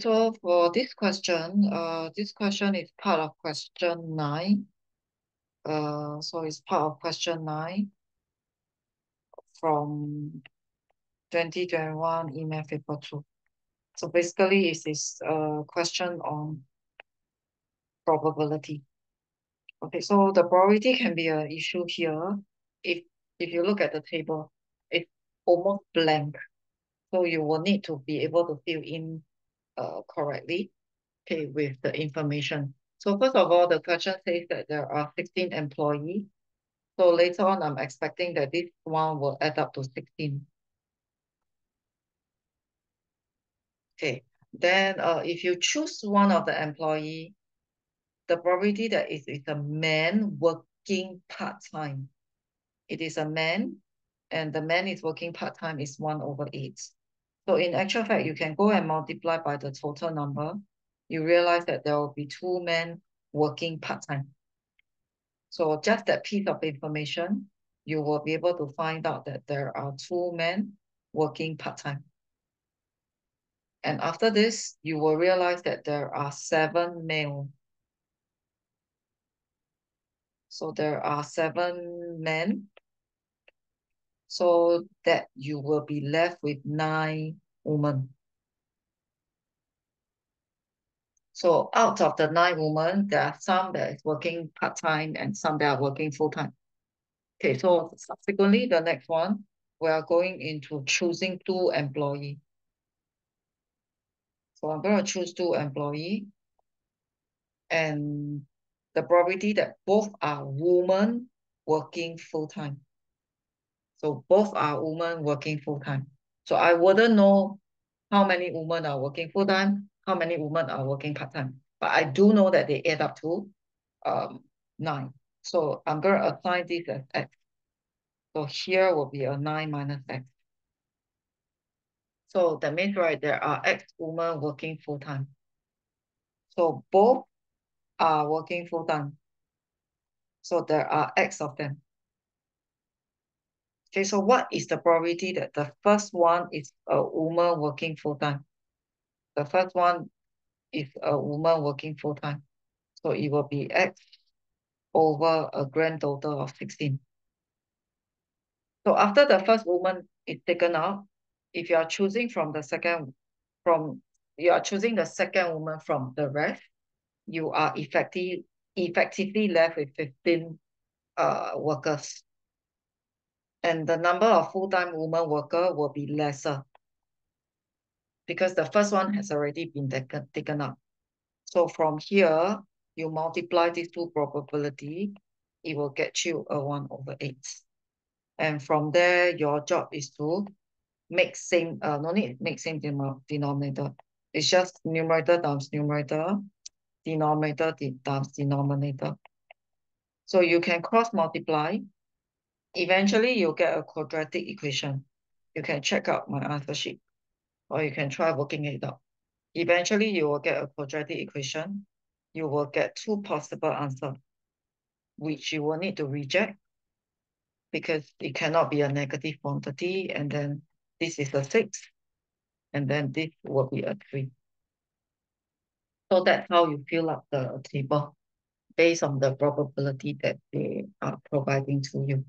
So for this question, uh, this question is part of question nine. Uh, so it's part of question nine from 2021 E-Math paper two. So basically it is a question on probability. Okay, so the probability can be an issue here. If if you look at the table, it's almost blank. So you will need to be able to fill in uh, correctly okay, with the information. So first of all, the question says that there are 16 employees. So later on, I'm expecting that this one will add up to 16. Okay, then uh, if you choose one of the employee, the probability that it is a man working part-time. It is a man, and the man is working part-time is 1 over 8. So in actual fact, you can go and multiply by the total number. You realize that there will be two men working part-time. So just that piece of information, you will be able to find out that there are two men working part-time. And after this, you will realize that there are seven male. So there are seven men so that you will be left with nine women. So out of the nine women, there are some that is working part-time and some that are working full-time. Okay, so subsequently, the next one, we are going into choosing two employee. So I'm going to choose two employee. And the probability that both are women working full-time. So both are women working full-time. So I wouldn't know how many women are working full-time, how many women are working part-time. But I do know that they add up to um, nine. So I'm going to assign this as x. So here will be a 9 minus x. So that means, right, there are x women working full-time. So both are working full-time. So there are x of them. Okay, so what is the probability that the first one is a woman working full-time? The first one is a woman working full-time. So it will be X over a grand of 16. So after the first woman is taken out, if you are choosing from the second, from you are choosing the second woman from the rest, you are effectively effectively left with 15 uh, workers and the number of full-time woman worker will be lesser because the first one has already been taken, taken up. So from here, you multiply these two probability, it will get you a 1 over 8. And from there, your job is to make same, uh, no need make same denominator. It's just numerator times numerator, denominator times denominator. So you can cross multiply Eventually, you'll get a quadratic equation. You can check out my answer sheet, or you can try working it out. Eventually, you will get a quadratic equation. You will get two possible answers, which you will need to reject because it cannot be a negative quantity, and then this is a 6, and then this will be a 3. So that's how you fill up the table based on the probability that they are providing to you.